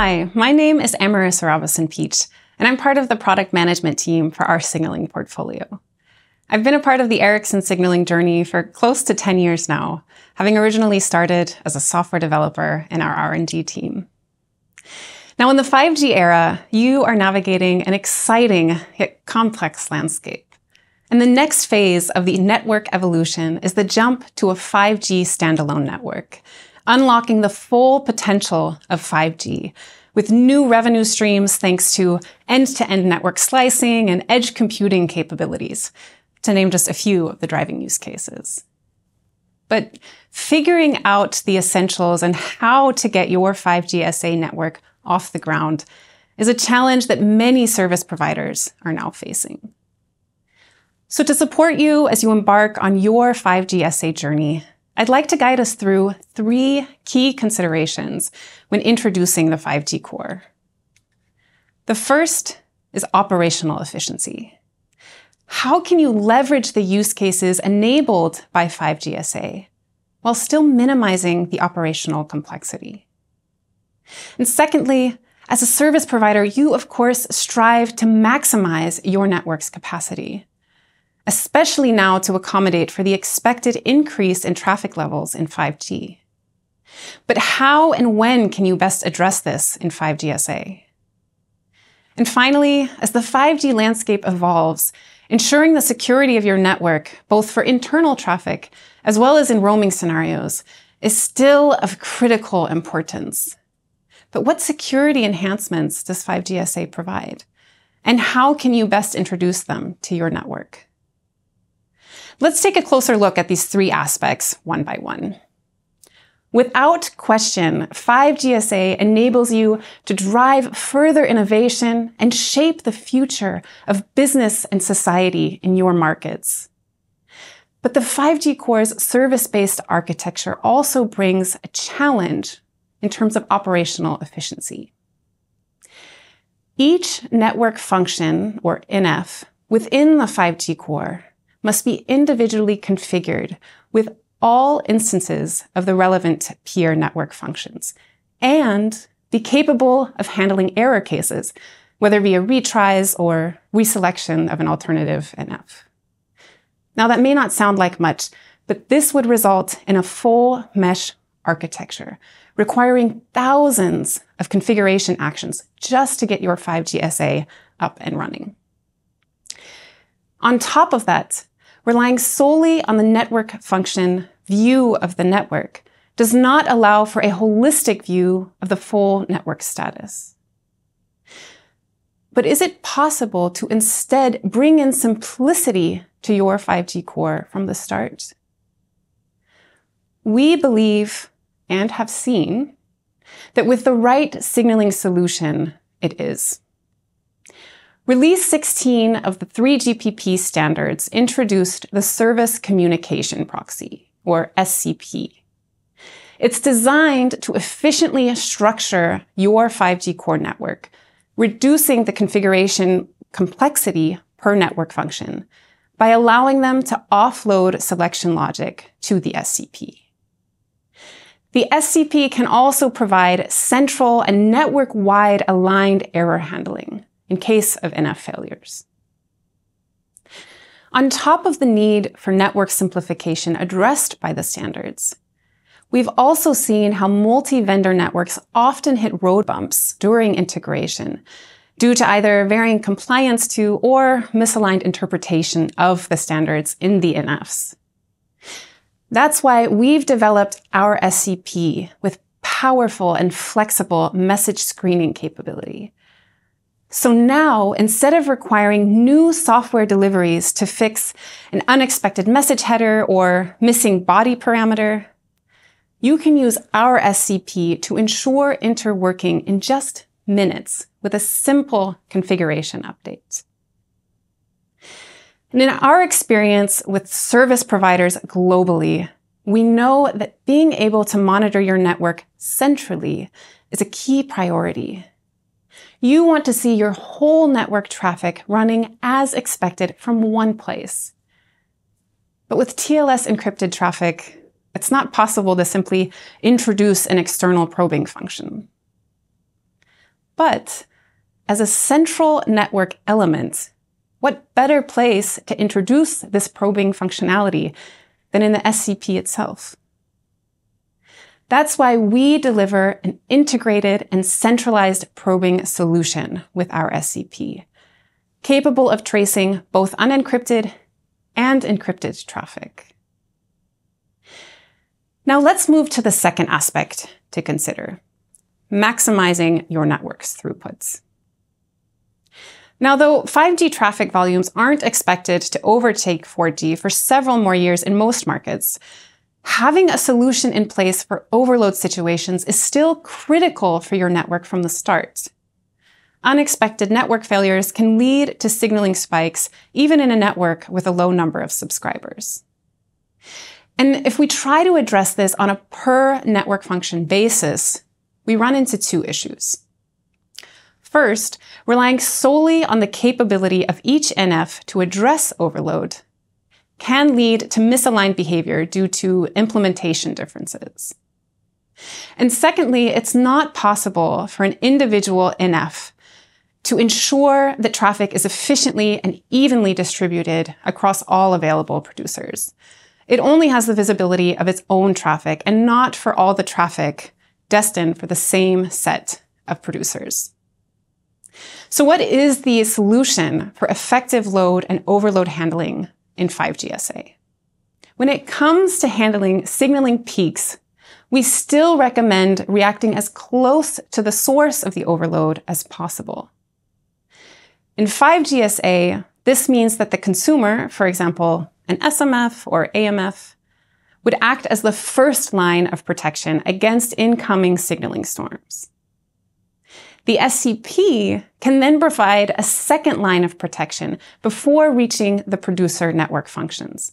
Hi, my name is Amarisa Robison Pietsch, and I'm part of the product management team for our signaling portfolio. I've been a part of the Ericsson signaling journey for close to 10 years now, having originally started as a software developer in our R&D team. Now, in the 5G era, you are navigating an exciting yet complex landscape. And the next phase of the network evolution is the jump to a 5G standalone network, unlocking the full potential of 5G with new revenue streams thanks to end-to-end network slicing and edge computing capabilities, to name just a few of the driving use cases. But figuring out the essentials and how to get your 5G SA network off the ground is a challenge that many service providers are now facing. So to support you as you embark on your 5G SA journey, I'd like to guide us through three key considerations when introducing the 5G core. The first is operational efficiency. How can you leverage the use cases enabled by 5G SA while still minimizing the operational complexity? And secondly, as a service provider, you of course strive to maximize your network's capacity especially now to accommodate for the expected increase in traffic levels in 5G. But how and when can you best address this in 5G SA? And finally, as the 5G landscape evolves, ensuring the security of your network, both for internal traffic as well as in roaming scenarios, is still of critical importance. But what security enhancements does 5G SA provide? And how can you best introduce them to your network? Let's take a closer look at these three aspects one by one. Without question, 5GSA enables you to drive further innovation and shape the future of business and society in your markets. But the 5G Core's service-based architecture also brings a challenge in terms of operational efficiency. Each network function, or NF, within the 5G core must be individually configured with all instances of the relevant peer network functions and be capable of handling error cases, whether via retries or reselection of an alternative NF. Now that may not sound like much, but this would result in a full mesh architecture, requiring thousands of configuration actions just to get your 5G SA up and running. On top of that, relying solely on the network function view of the network does not allow for a holistic view of the full network status. But is it possible to instead bring in simplicity to your 5G core from the start? We believe and have seen that with the right signaling solution, it is. Release 16 of the 3GPP standards introduced the Service Communication Proxy, or SCP. It's designed to efficiently structure your 5G core network, reducing the configuration complexity per network function by allowing them to offload selection logic to the SCP. The SCP can also provide central and network-wide aligned error handling in case of NF failures. On top of the need for network simplification addressed by the standards, we've also seen how multi-vendor networks often hit road bumps during integration due to either varying compliance to or misaligned interpretation of the standards in the NFs. That's why we've developed our SCP with powerful and flexible message screening capability so now, instead of requiring new software deliveries to fix an unexpected message header or missing body parameter, you can use our SCP to ensure interworking in just minutes with a simple configuration update. And in our experience with service providers globally, we know that being able to monitor your network centrally is a key priority you want to see your whole network traffic running as expected from one place. But with TLS encrypted traffic, it's not possible to simply introduce an external probing function. But as a central network element, what better place to introduce this probing functionality than in the SCP itself? That's why we deliver an integrated and centralized probing solution with our SCP, capable of tracing both unencrypted and encrypted traffic. Now let's move to the second aspect to consider, maximizing your network's throughputs. Now, though 5G traffic volumes aren't expected to overtake 4G for several more years in most markets, having a solution in place for overload situations is still critical for your network from the start. Unexpected network failures can lead to signaling spikes, even in a network with a low number of subscribers. And if we try to address this on a per network function basis, we run into two issues. First, relying solely on the capability of each NF to address overload can lead to misaligned behavior due to implementation differences. And secondly, it's not possible for an individual NF to ensure that traffic is efficiently and evenly distributed across all available producers. It only has the visibility of its own traffic and not for all the traffic destined for the same set of producers. So what is the solution for effective load and overload handling in 5GSA? When it comes to handling signaling peaks, we still recommend reacting as close to the source of the overload as possible. In 5GSA, this means that the consumer, for example, an SMF or AMF, would act as the first line of protection against incoming signaling storms. The SCP can then provide a second line of protection before reaching the producer network functions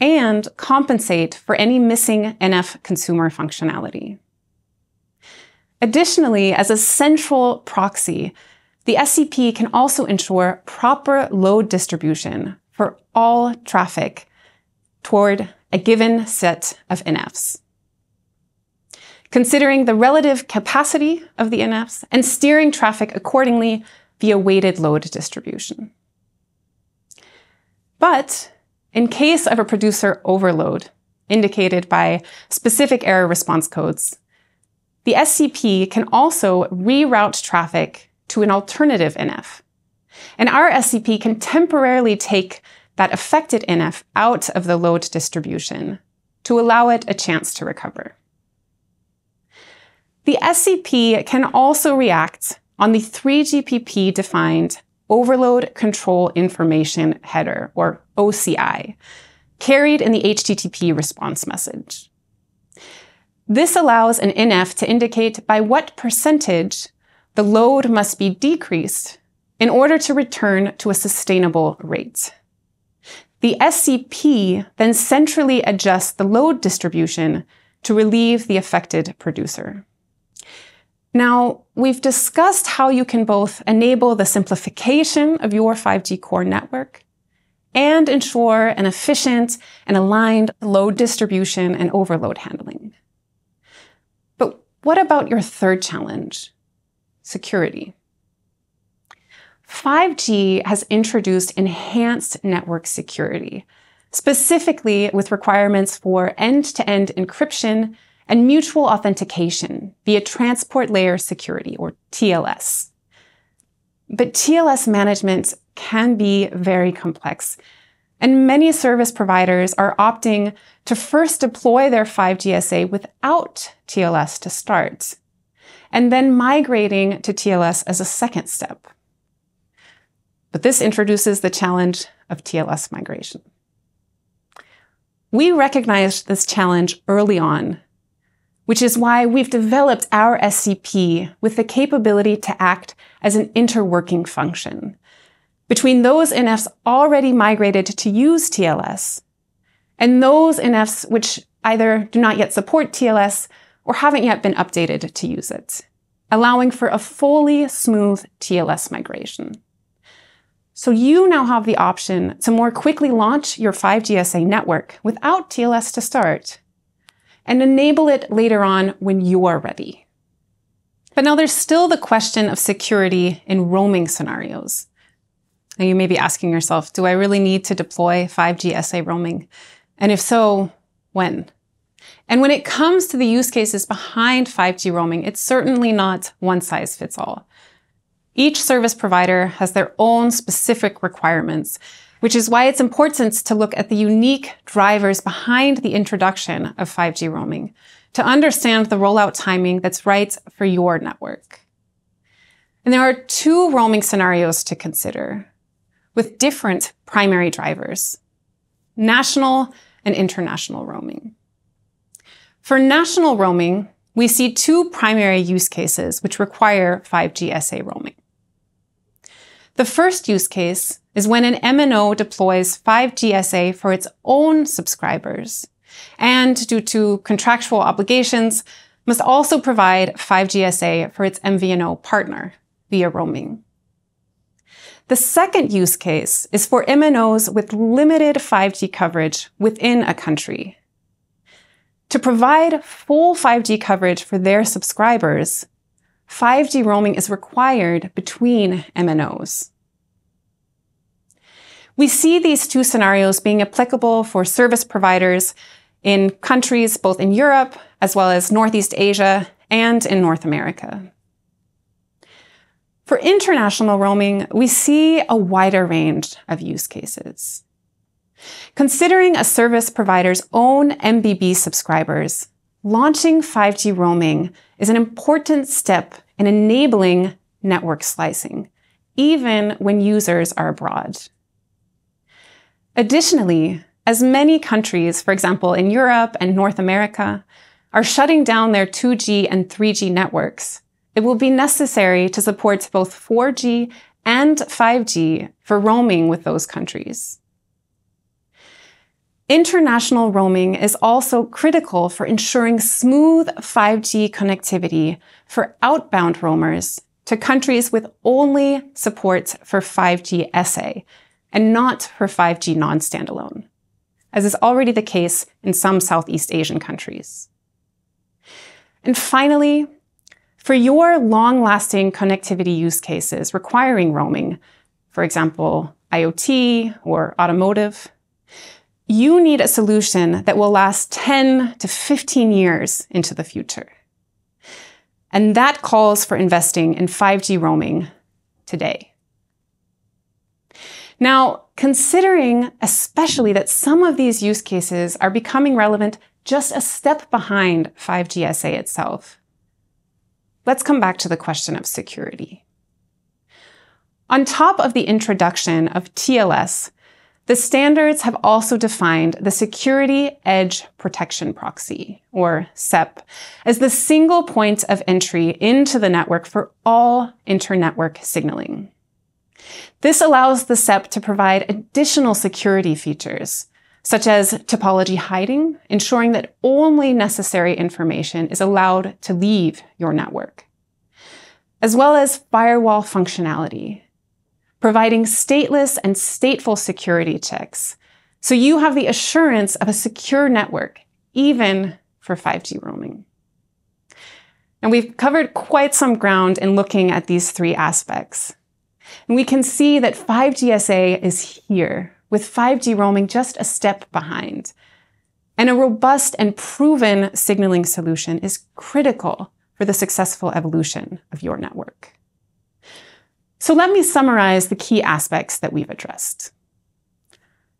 and compensate for any missing NF consumer functionality. Additionally, as a central proxy, the SCP can also ensure proper load distribution for all traffic toward a given set of NFs considering the relative capacity of the NFs and steering traffic accordingly via weighted load distribution. But in case of a producer overload, indicated by specific error response codes, the SCP can also reroute traffic to an alternative NF. And our SCP can temporarily take that affected NF out of the load distribution to allow it a chance to recover. The SCP can also react on the 3GPP defined Overload Control Information Header, or OCI, carried in the HTTP response message. This allows an NF to indicate by what percentage the load must be decreased in order to return to a sustainable rate. The SCP then centrally adjusts the load distribution to relieve the affected producer. Now, we've discussed how you can both enable the simplification of your 5G core network and ensure an efficient and aligned load distribution and overload handling. But what about your third challenge? Security. 5G has introduced enhanced network security, specifically with requirements for end-to-end encryption and mutual authentication via transport layer security or TLS. But TLS management can be very complex. And many service providers are opting to first deploy their 5GSA without TLS to start, and then migrating to TLS as a second step. But this introduces the challenge of TLS migration. We recognized this challenge early on which is why we've developed our SCP with the capability to act as an interworking function between those NFs already migrated to use TLS and those NFs which either do not yet support TLS or haven't yet been updated to use it, allowing for a fully smooth TLS migration. So you now have the option to more quickly launch your 5GSA network without TLS to start and enable it later on when you are ready. But now there's still the question of security in roaming scenarios. Now you may be asking yourself, do I really need to deploy 5G SA roaming? And if so, when? And when it comes to the use cases behind 5G roaming, it's certainly not one size fits all. Each service provider has their own specific requirements, which is why it's important to look at the unique drivers behind the introduction of 5G roaming to understand the rollout timing that's right for your network. And there are two roaming scenarios to consider with different primary drivers, national and international roaming. For national roaming, we see two primary use cases which require 5G SA roaming. The first use case is when an MNO deploys 5G SA for its own subscribers and due to contractual obligations must also provide 5G SA for its MVNO partner via roaming. The second use case is for MNOs with limited 5G coverage within a country. To provide full 5G coverage for their subscribers, 5G roaming is required between MNOs. We see these two scenarios being applicable for service providers in countries both in Europe as well as Northeast Asia and in North America. For international roaming, we see a wider range of use cases. Considering a service provider's own MBB subscribers, launching 5G roaming is an important step in enabling network slicing, even when users are abroad. Additionally, as many countries, for example, in Europe and North America, are shutting down their 2G and 3G networks, it will be necessary to support both 4G and 5G for roaming with those countries. International roaming is also critical for ensuring smooth 5G connectivity for outbound roamers to countries with only support for 5G SA and not for 5G non-standalone, as is already the case in some Southeast Asian countries. And finally, for your long lasting connectivity use cases requiring roaming, for example, IoT or automotive, you need a solution that will last 10 to 15 years into the future. And that calls for investing in 5G roaming today. Now, considering especially that some of these use cases are becoming relevant just a step behind 5G SA itself, let's come back to the question of security. On top of the introduction of TLS, the standards have also defined the Security Edge Protection Proxy, or SEPP, as the single point of entry into the network for all inter-network signaling. This allows the SEPP to provide additional security features, such as topology hiding, ensuring that only necessary information is allowed to leave your network, as well as firewall functionality, providing stateless and stateful security checks. So you have the assurance of a secure network, even for 5G roaming. And we've covered quite some ground in looking at these three aspects. And we can see that 5GSA is here with 5G roaming just a step behind. And a robust and proven signaling solution is critical for the successful evolution of your network. So let me summarize the key aspects that we've addressed.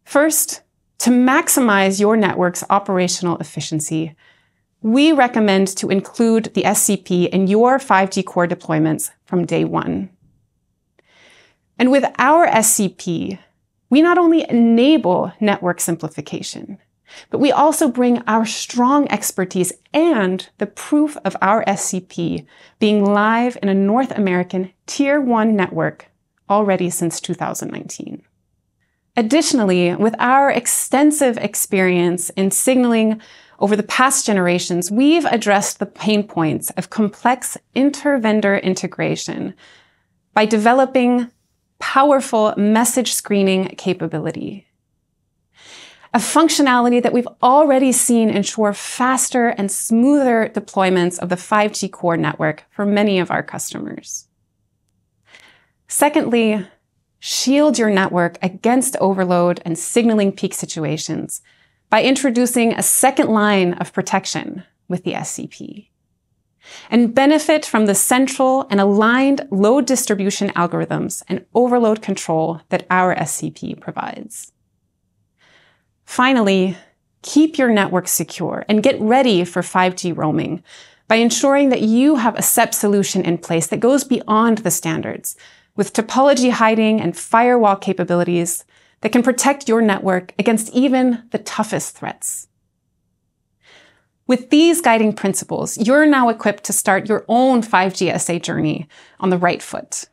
First, to maximize your network's operational efficiency, we recommend to include the SCP in your 5G core deployments from day one. And with our SCP, we not only enable network simplification, but we also bring our strong expertise and the proof of our SCP being live in a North American Tier 1 network already since 2019. Additionally, with our extensive experience in signaling over the past generations, we've addressed the pain points of complex inter-vendor integration by developing powerful message screening capability. a functionality that we've already seen ensure faster and smoother deployments of the 5G core network for many of our customers. Secondly, shield your network against overload and signaling peak situations by introducing a second line of protection with the SCP. And benefit from the central and aligned load distribution algorithms and overload control that our SCP provides. Finally, keep your network secure and get ready for 5G roaming by ensuring that you have a SEPP solution in place that goes beyond the standards with topology hiding and firewall capabilities that can protect your network against even the toughest threats. With these guiding principles, you're now equipped to start your own 5G SA journey on the right foot.